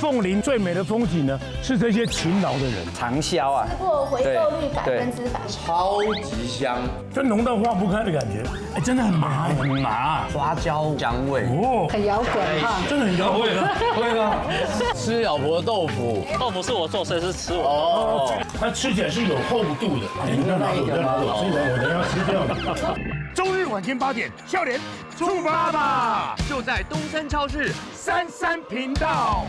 凤林最美的风景呢，是这些勤劳的人。长销啊，吃过回购率百分之百，超级香，就浓到化不开的感觉，哎，真的很麻，很麻花椒香味，哦，很摇滚哈。真的很摇滚啊！会吗？吃老婆豆腐，豆腐是我做，所以是吃我。哦，它吃起来是有厚度的，你看它有的，所以我等要吃掉了。周日晚间八点，笑脸出发吧！就在东森超市三三频道。